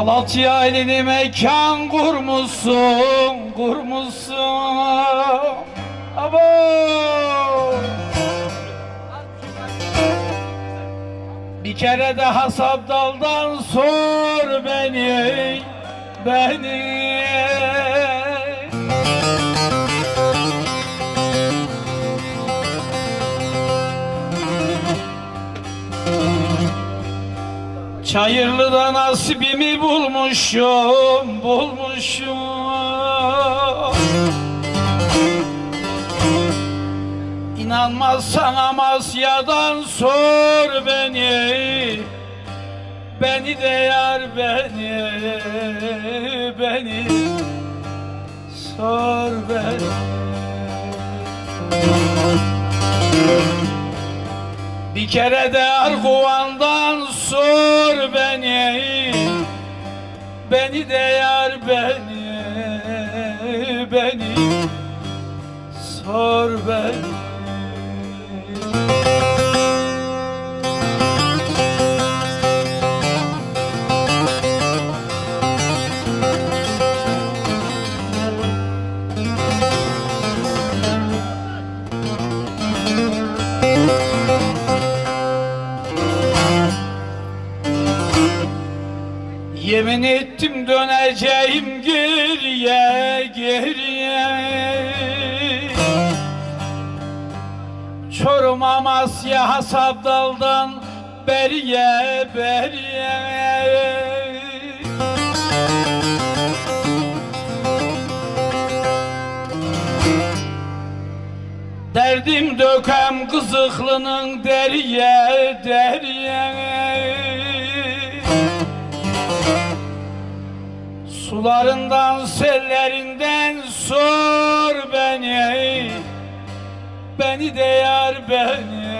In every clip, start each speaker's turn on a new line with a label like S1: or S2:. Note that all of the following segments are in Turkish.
S1: Malatya elini mekan kurmuşsun, kurmuşsun. Abo! Bir kere daha sabdaldan sor beni, beni. Çayırlı'da nasibimi bulmuşum, bulmuşum. İnanmazsan Amasya'dan sor beni, beni de yar beni, beni sor beni. Bir kere de Arguvan'dan sor Beni de yar beni Beni. Sor beni Yemin ettim döneceğim geriye geriye. Çorum Amasya Hasabdal'dan beriye beriye. Derdim dökem kızıklının deriye deriye Sularından sellerinden sor beni. Beni de yar beni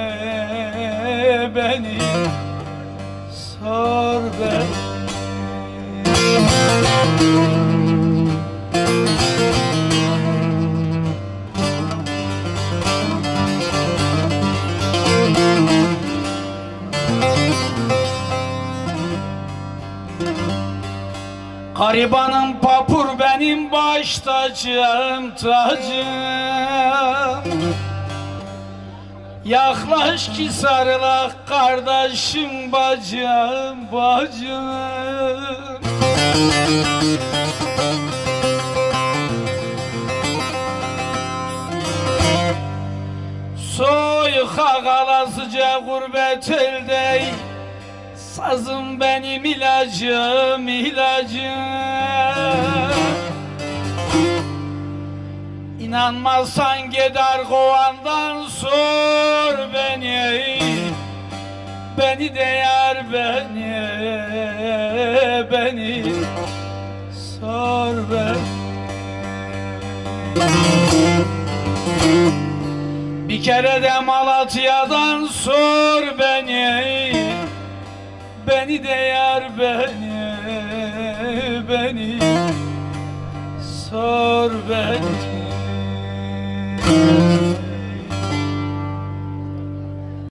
S1: Beni. Sor beni Garibanım papur benim baş tacım. Tacım Yaklaş ki sarılak kardeşim bacım bacım. Soyuka kalasıca gurbet elde Sazım benim ilacım, ilacım. İnanmazsan gider kovandan sor beni Beni de yar beni, beni sor beni. Bir kere de Malatya'dan sor beni Beni de yar beni Beni. Sor beni